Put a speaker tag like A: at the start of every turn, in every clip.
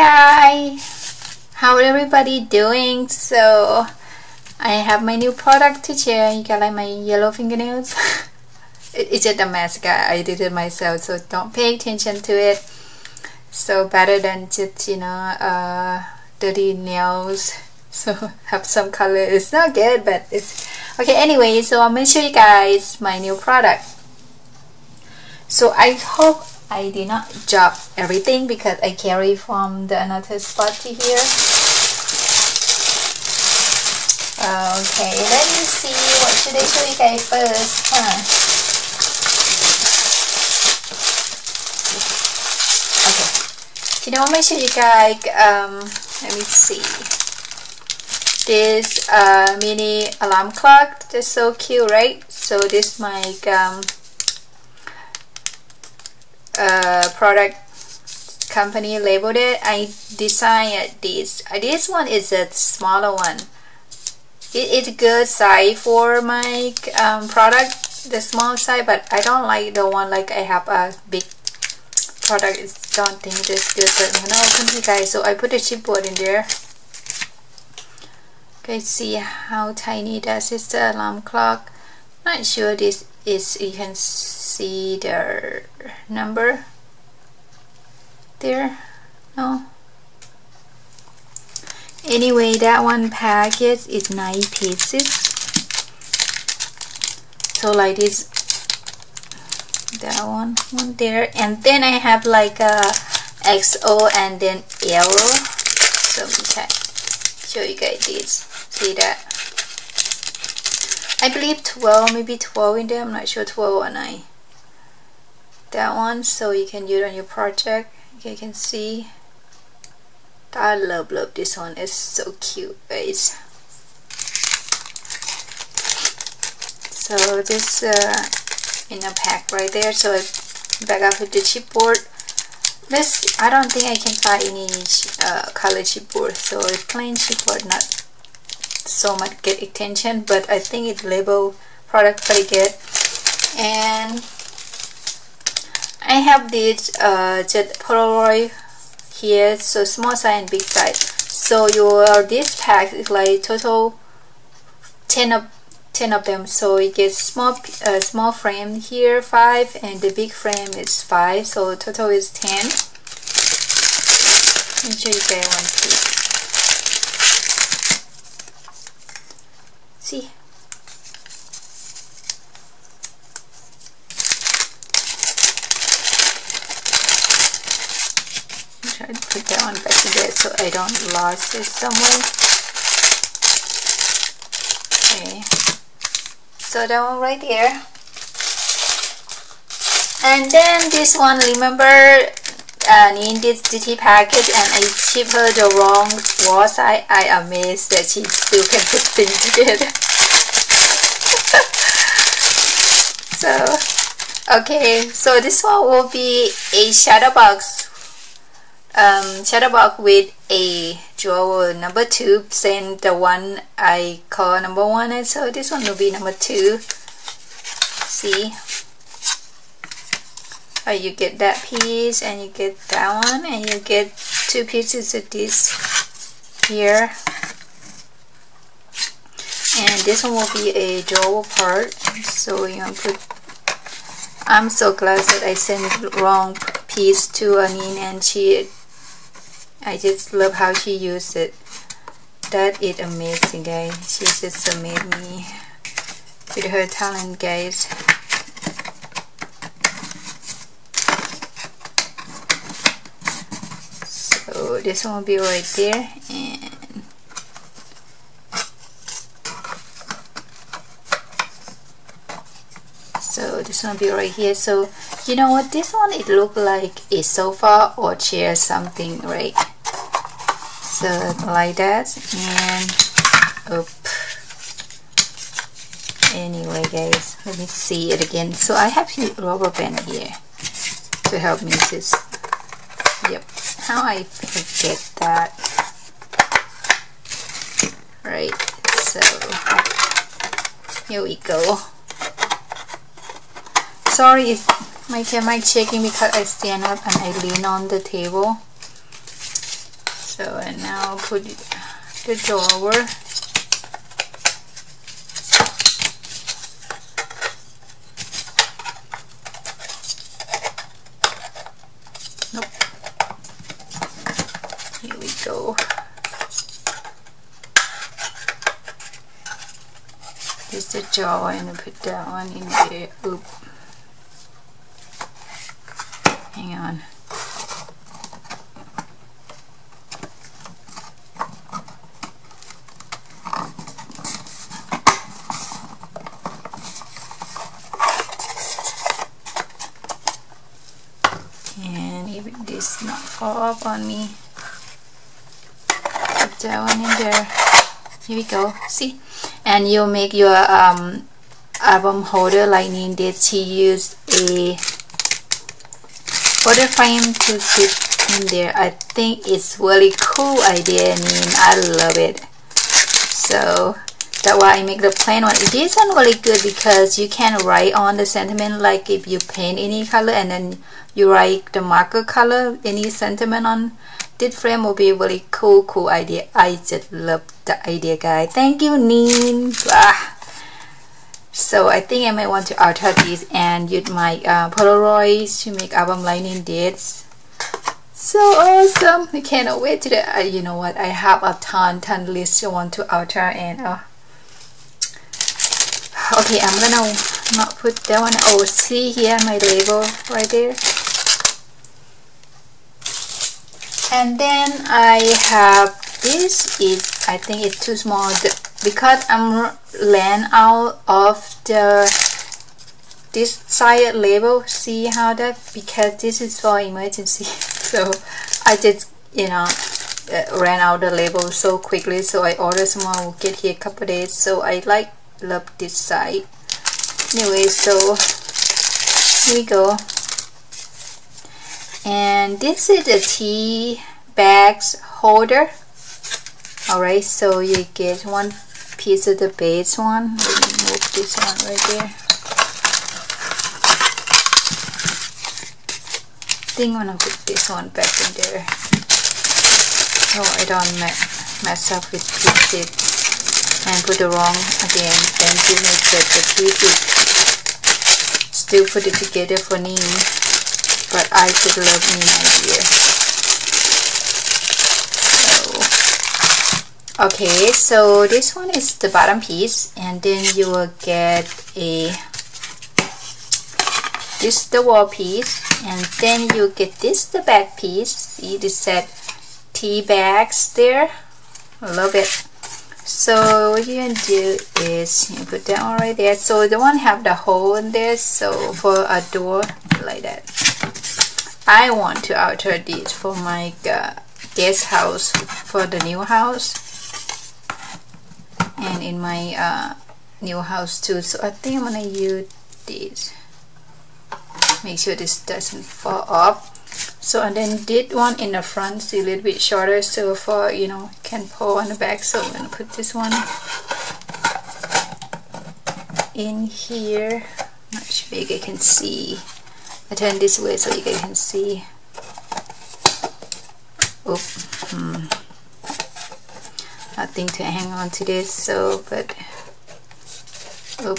A: guys. How everybody doing? So I have my new product to share. You got like my yellow fingernails? It's just a mascara I did it myself so don't pay attention to it. So better than just you know uh, dirty nails. So have some color. It's not good but it's okay anyway so I'm gonna show you guys my new product. So I hope I did not drop everything because I carry from the another spot to here. Okay let me see what should I show you guys first huh? Okay. You know I'm show you guys um let me see. This uh, mini alarm clock just so cute right? So this my um, uh, product company labeled it. I designed this. This one is a smaller one. It is good size for my um, product the small size but I don't like the one like I have a big product. Don't think it's good but I'm gonna open you guys. So I put the chipboard in there. Okay see how tiny that is the alarm clock. Not sure this is you can see the number there? No? Anyway that one package is nine pieces. So like this that one one there. And then I have like a XO and then L so let we can show you guys this. See that? I believe 12 maybe 12 in there. I'm not sure 12 or 9 that one so you can use on your project. You can see. I love love this one. It's so cute guys. So this uh, in a pack right there. So I back up with the chipboard. This I don't think I can find any uh, color chipboard. So it's plain chipboard not so much get attention but I think it label product pretty good. And I have this uh, jet Polaroid here so small size and big size. So your this pack is like total 10 of 10 of them. So you get small uh, small frame here 5 and the big frame is 5 so total is 10 let me show you guys one piece see try to put that one back in there so I don't lose it somewhere. Okay. So that one right there. And then this one remember uh, in this DT package and I ship her the wrong wall side I amazed that she still can put things together. So okay. So this one will be a shadow box um, shadow box with a drawer number two same the one I call number one and so this one will be number two. See? Oh, you get that piece and you get that one and you get two pieces of this here. And this one will be a drawer part so you put I'm so glad that I sent the wrong piece to Anine and she I just love how she used it. That is amazing guys. She just amazed me with her talent guys. So this one will be right there and so this one will be right here so you know what this one it look like a sofa or chair something right so like that and up. Anyway guys let me see it again. So I have rubber band here to help me just yep. How I forget that. Right so here we go. Sorry if my camera is shaking because I stand up and I lean on the table and now. Put the drawer nope. Here we go. This is the drawer and I put that one in there. Oop. hang on fall off on me. Put that one in there. Here we go. See? And you make your um, album holder like did. She used a photo frame to fit in there. I think it's really cool idea. I I love it. So that's why I make the plain one. It isn't really good because you can write on the sentiment like if you paint any color and then you write the marker color any sentiment on this frame will be a really cool cool idea. I just love the idea guys. Thank you Neen ah. so I think I might want to alter this and use my uh, Polaroids to make album lining this. So awesome. I cannot wait to the uh, you know what? I have a ton ton list I want to alter and uh, okay I'm gonna not put that one. Oh see here my label right there. And then I have this. Is I think it's too small. Because I'm laying out of the this side label see how that because this is for emergency. So I just you know uh, ran out the label so quickly. So I ordered someone will get here a couple days. So I like love this side. Anyway so here we go. And this is a tea bags holder. Alright so you get one piece of the base one. Move this one right there. I think I'm gonna put this one back in there. So I don't mess up with pieces and put the wrong again then to make sure the pieces still put it together for me but I should love me idea. So, okay, so this one is the bottom piece, and then you will get a this the wall piece, and then you get this the back piece. See this set tea bags there. Love it. So what you can do is you put that one right there. So the one have the hole in there, so for a door like that. I want to alter this for my uh, guest house for the new house and in my uh, new house too so I think I'm gonna use this make sure this doesn't fall off so and then did one in the front is a little bit shorter so for you know can pull on the back so I'm gonna put this one in here if you can see I turn this way so you guys can see. Oh, hmm. Nothing to hang on to this, so, but, oh.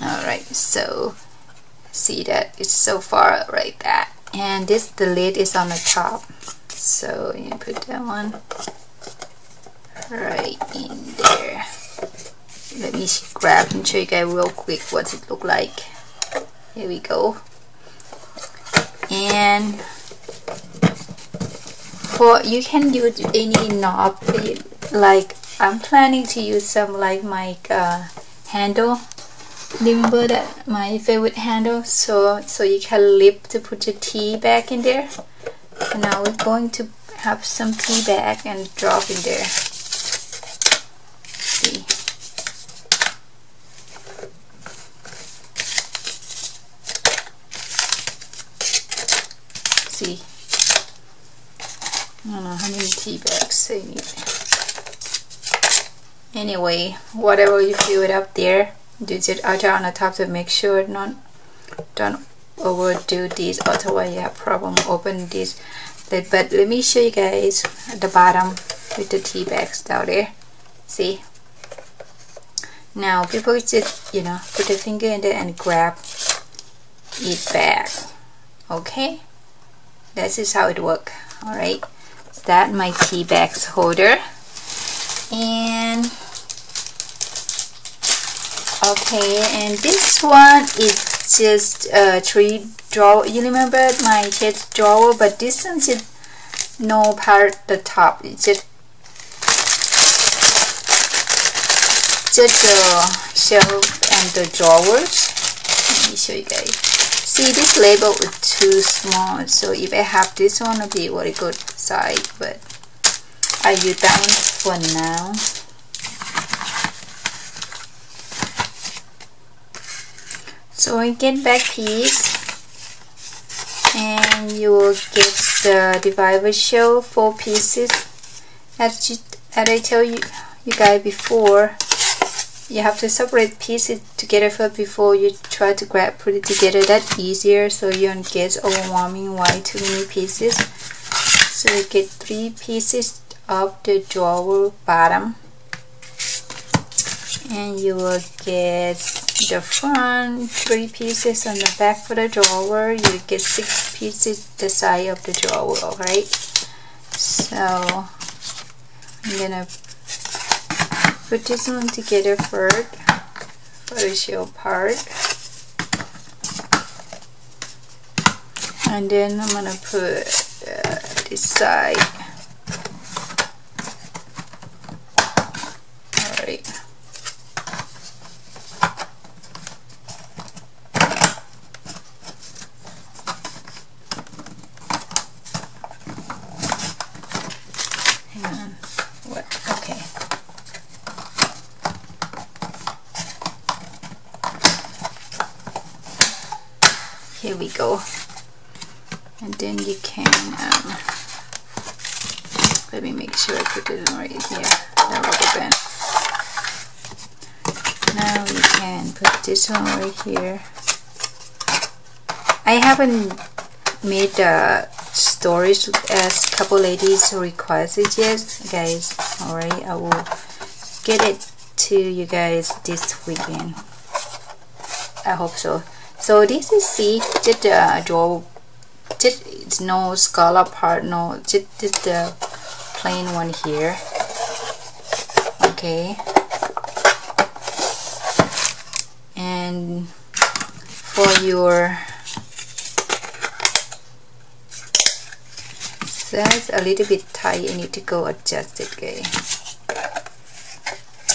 A: Alright, so, see that it's so far right that. And this, the lid is on the top. So you put that one right in there. Let me grab and show you guys real quick what it look like. Here we go. And for you can use any knob. Like I'm planning to use some like my uh, handle remember that my favorite handle so so you can lip to put your tea back in there and now we're going to have some tea bag and drop in there. See. See. I don't know how many tea bags I need. Anyway, whatever you fill it up there, just outer on the top to make sure not don't overdo this otherwise you have problem? Open this but let me show you guys the bottom with the tea bags down there. See? Now people just you know put a finger in there and grab it back okay? This is how it work all right? That my tea bags holder and okay and this one is just a three drawer you remember my chest drawer but this one's just no part the top it's just just the shelf and the drawers. Let me show you guys. See this label is too small so if I have this one it'll be very good size but I use that one for now so I get back piece and you will get the divider shell four pieces. As, you, as I tell you you guys before you have to separate pieces together first before you try to grab put it together. That's easier so you don't get overwhelming why too many pieces. So you get three pieces of the drawer bottom. And you will get the front three pieces on the back for the drawer. You get six pieces the side of the drawer alright? So I'm gonna put this one together first. For the shell part? And then I'm gonna put uh, this side here we go. And then you can um, let me make sure I put it right here. The rubber band. Now we can put this one right here. I haven't made the storage as couple ladies requested yet guys. Alright I will get it to you guys this weekend. I hope so so this is see just uh, draw just no scallop part no just, just the plain one here. Okay. And for your that's a little bit tight you need to go adjust it okay.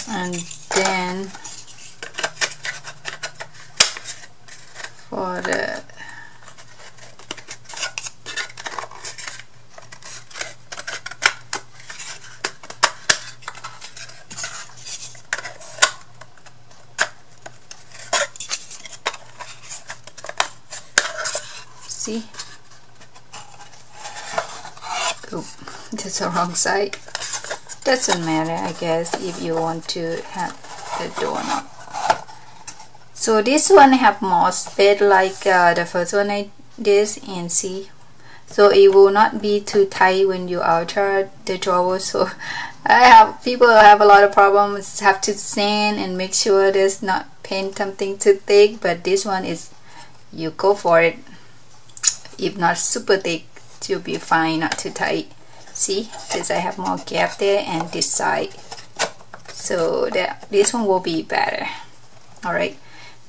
A: And then for the eh, see? Oh that's the wrong side. Doesn't matter I guess if you want to have the doorknob so this one have more space like uh, the first one I did and see. So it will not be too tight when you alter the drawer. So I have people have a lot of problems have to sand and make sure there's not paint something too thick but this one is you go for it. If not super thick you'll be fine not too tight. See this I have more gap there and this side. So that this one will be better. Alright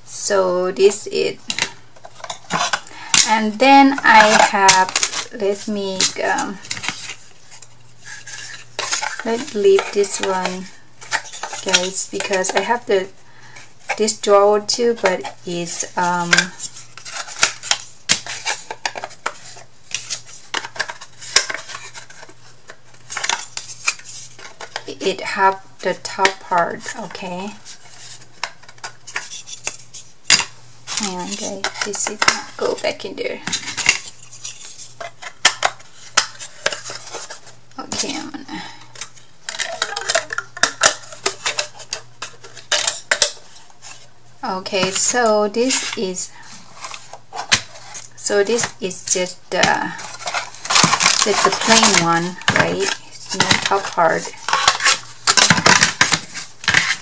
A: so this is and then I have let me um, let's leave this one guys because I have the this drawer too but it's um it have the top part okay guys this is not go back in there. Okay I'm gonna okay so this is so this is just the just the plain one right? It's not top part.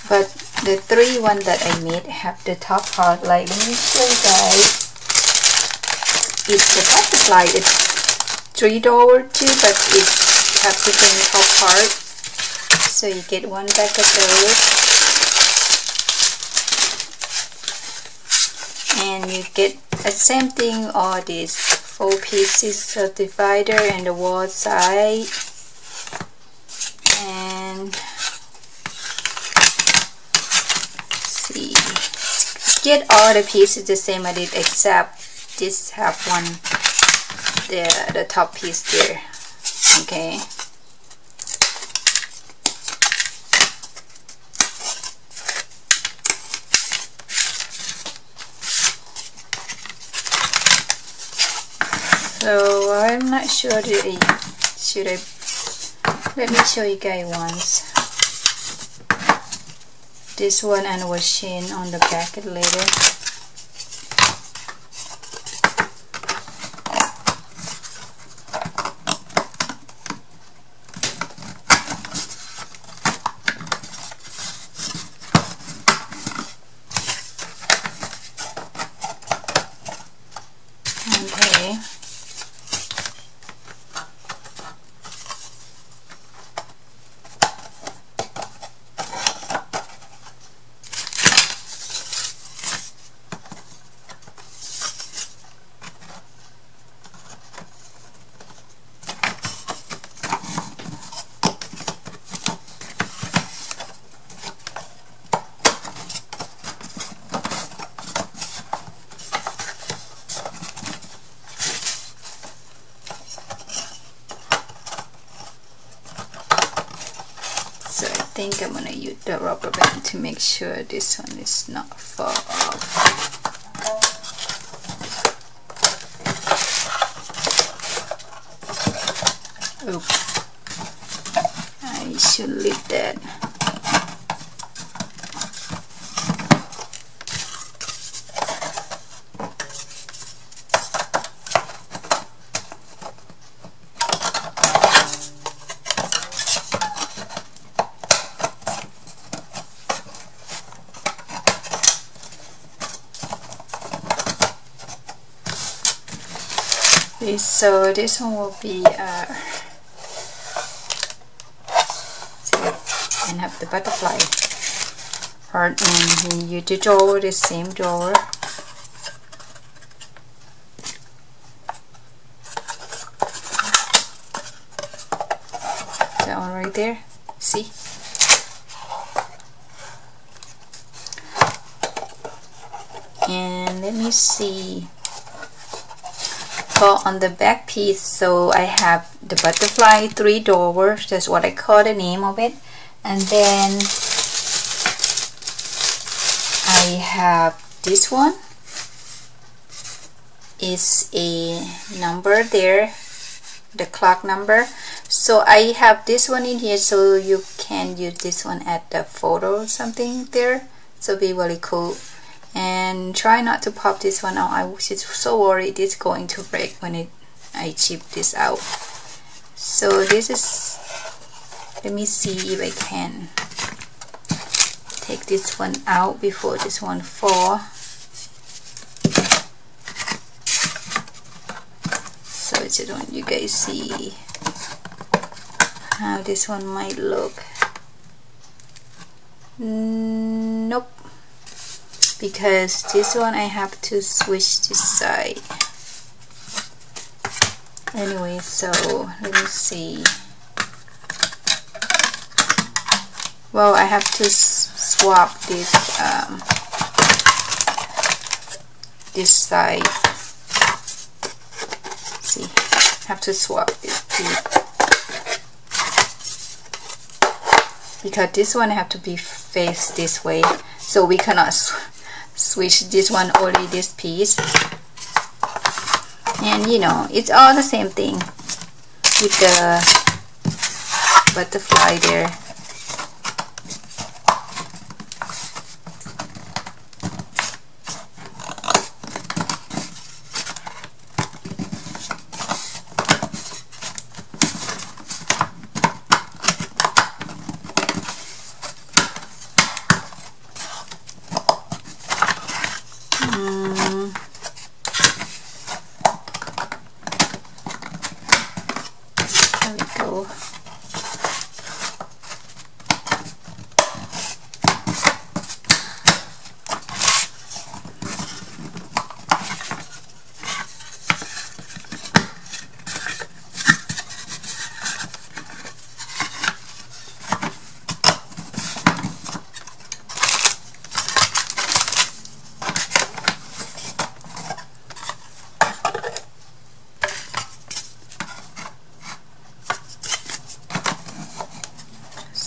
A: But the three one that I made have the top part like let me show you guys. It's the butterfly it's three dollar too but it have different top part. So you get one pack of those. And you get the same thing all these four pieces of divider and the wall side. And see get all the pieces the same I did except this have one the the top piece there okay? So I'm not sure should I let me show you guys once this one and washing on the packet later think I'm gonna use the rubber band to make sure this one is not fall off. Oops. I should leave that. So this one will be uh, and have the butterfly part and you do draw the same drawer that one right there see and let me see on the back piece so I have the butterfly three doors that's what I call the name of it. And then I have this one. Is a number there the clock number. So I have this one in here so you can use this one at the photo or something there. So be really cool and try not to pop this one out. I was so worried it's going to break when it I chip this out. So this is let me see if I can take this one out before this one fall. So I want you guys see how this one might look? Nope because this one I have to switch this side. Anyway so let me see. Well I have to swap this um, this side. See. Have to swap this piece because this one have to be faced this way so we cannot switch this one only this piece. And you know it's all the same thing with the butterfly there so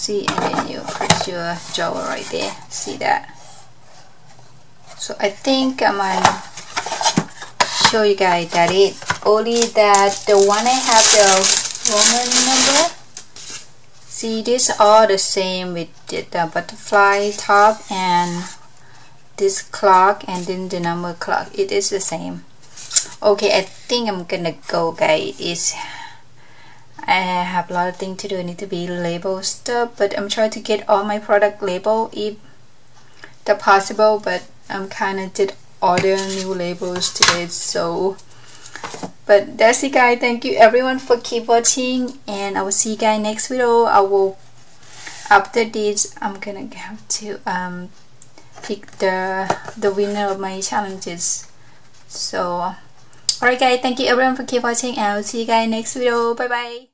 A: see and then you jowl right there. See that? So I think I'm gonna show you guys that it only that the one I have the Roman number. See this all the same with the, the butterfly top and this clock and then the number clock. It is the same. Okay I think I'm gonna go guys. Is I have a lot of things to do. I need to be label stuff, but I'm trying to get all my product label if the possible. But I'm kind of did order new labels today, so. But that's it, guys. Thank you everyone for keep watching, and I will see you guys next video. I will after this. I'm gonna have to um pick the the winner of my challenges. So. Alright guys, thank you everyone for keep watching and I'll see you guys next video. Bye bye.